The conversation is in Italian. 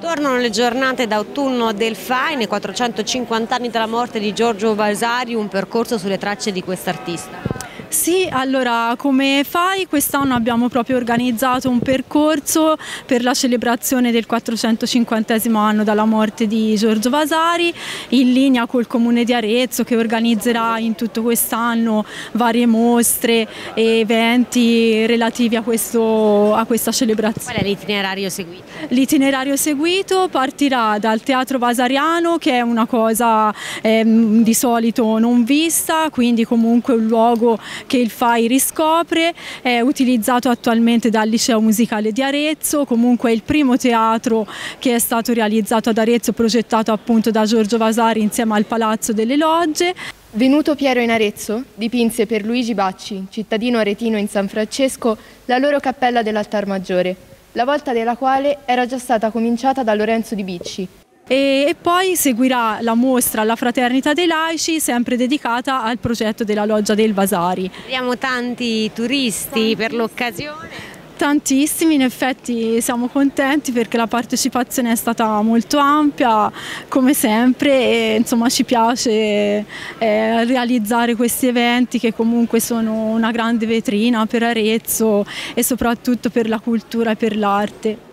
Tornano le giornate d'autunno del FAI, nei 450 anni dalla morte di Giorgio Vasari, un percorso sulle tracce di quest'artista. Sì, allora come fai quest'anno abbiamo proprio organizzato un percorso per la celebrazione del 450 anno dalla morte di Giorgio Vasari in linea col comune di Arezzo che organizzerà in tutto quest'anno varie mostre e eventi relativi a, questo, a questa celebrazione. Qual è l'itinerario seguito? L'itinerario seguito partirà dal Teatro Vasariano che è una cosa eh, di solito non vista, quindi comunque un luogo che il FAI riscopre, è utilizzato attualmente dal Liceo Musicale di Arezzo, comunque è il primo teatro che è stato realizzato ad Arezzo, progettato appunto da Giorgio Vasari insieme al Palazzo delle Logge. Venuto Piero in Arezzo, dipinse per Luigi Bacci, cittadino aretino in San Francesco, la loro cappella dell'altar maggiore, la volta della quale era già stata cominciata da Lorenzo di Bicci, e, e, poi seguirà la mostra alla Fraternità dei Laici sempre dedicata al progetto della Loggia del Vasari. Abbiamo tanti turisti per l'occasione. Tantissimi, in effetti siamo contenti perché la partecipazione è stata molto ampia come sempre e insomma ci piace eh, realizzare questi eventi che comunque sono una grande vetrina per Arezzo e soprattutto per la cultura e per l'arte.